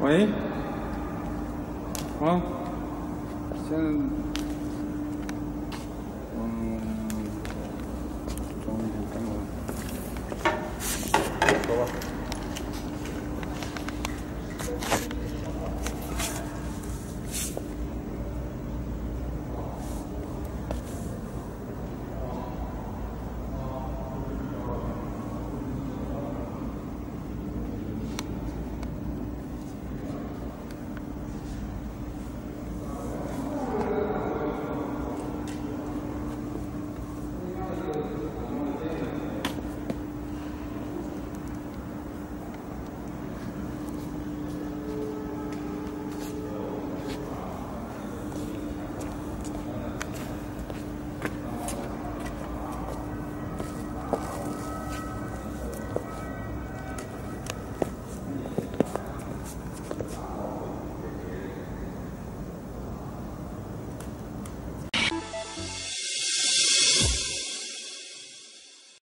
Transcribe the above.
喂，啊，现在，嗯，等我，走吧。